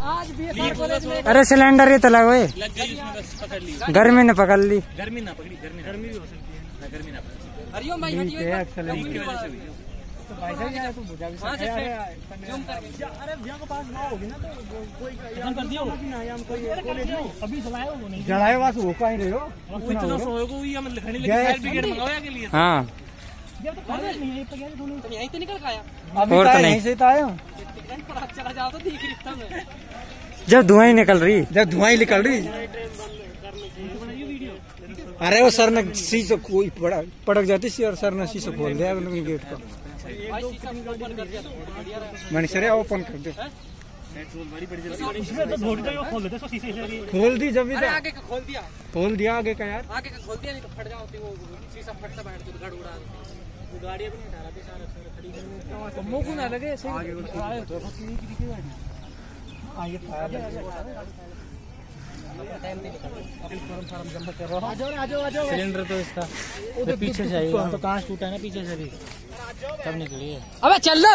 आज भी कॉलेज में अरे सिलेंडर ही तो लगा हुए लग गई उसमें बस पकड़ ली गर्मी ने पकड़ ली। गर्मी ना पकड़ी गर्मी गर्मी भी हो। सकती है गर्मी ना भाई हटियो है, की तो या कहीं रहे हो इतना सोए को हुई हम लिखने लगे फायर ब्रिगेड मंगाया के लिए हाँ ये तो है तो और तो नहीं से तो हो। हाथ चला जाओ तो दिख रिश्ता में। जब धुआँ ही निकल रही। जब धुआँ ही निकल रही। अरे वो सर ने शीशो कोई पड़क पड़क जाती सी और सर ने शीशो खोल दिया उन्होंने गेट को। ओपन कर तो बहुत बढ़िया रहा। मैंने सर ओपन कर दे। तो खोल दी जब भी तो आगे का खोल दिया। खोल दिया आगे का यार। आगे का खोल दिया नहीं तो फट जाओ तो वो शीशा फटता बैठ तो गड़ उड़ा गाड़ी भी नहीं रहा सारा खड़ी मुँह को ना लगे? सही आए तो आगे सिलेंडर तो इसका तो पीछे से आई तो कांच टूटा है ना पीछे से भी। तब निकली है। अबे चल लो।